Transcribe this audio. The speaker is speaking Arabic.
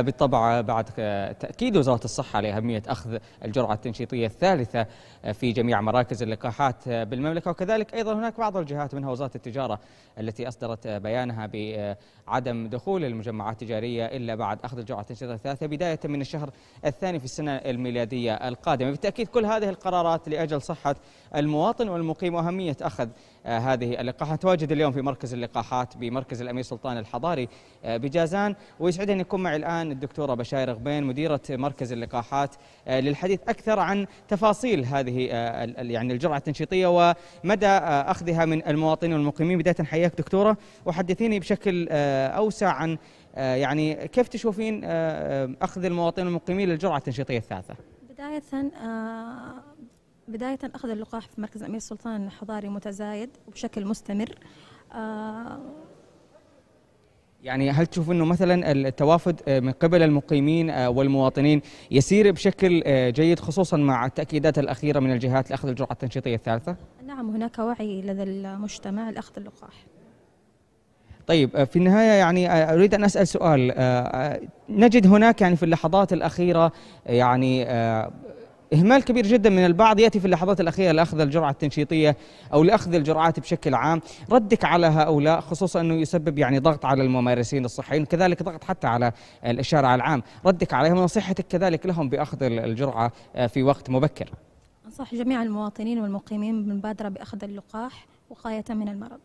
بالطبع بعد تأكيد وزارة الصحة لأهمية أخذ الجرعة التنشيطية الثالثة في جميع مراكز اللقاحات بالمملكة. وكذلك أيضا هناك بعض الجهات منها وزارة التجارة التي أصدرت بيانها بعدم دخول المجمعات التجارية إلا بعد أخذ الجرعة التنشيطية الثالثة بداية من الشهر الثاني في السنة الميلادية القادمة. بالتأكيد كل هذه القرارات لأجل صحة المواطن والمقيم وأهمية أخذ هذه اللقاحات. تواجد اليوم في مركز اللقاحات بمركز الأمير سلطان الحضاري بجازان. ويسعدني أن يكون معي الآن الدكتورة بشاير غبين مديرة مركز اللقاحات للحديث أكثر عن تفاصيل هذه يعني الجرعة التنشيطية ومدى أخذها من المواطنين والمقيمين. بداية حياك دكتورة. وحدثيني بشكل أوسع عن يعني كيف تشوفين أخذ المواطنين والمقيمين للجرعة التنشيطية الثالثة؟ بداية بداية أخذ اللقاح في مركز أمير سلطان الحضاري متزايد وبشكل مستمر. يعني هل تشوف إنه مثلا التوافد من قبل المقيمين والمواطنين يسير بشكل جيد خصوصا مع التأكيدات الأخيرة من الجهات لأخذ الجرعة التنشيطية الثالثة؟ نعم هناك وعي لدى المجتمع لأخذ اللقاح. طيب في النهاية يعني أريد أن أسأل سؤال نجد هناك يعني في اللحظات الأخيرة يعني إهمال كبير جدا من البعض. يأتي في اللحظات الأخيرة لأخذ الجرعة التنشيطية أو لأخذ الجرعات بشكل عام. ردك على هؤلاء خصوصا أنه يسبب يعني ضغط على الممارسين الصحيين كذلك ضغط حتى على الشارع العام. ردك عليهم ونصيحتك كذلك لهم بأخذ الجرعة في وقت مبكر. أنصح جميع المواطنين والمقيمين بالمبادرة بأخذ اللقاح وقاية من المرض.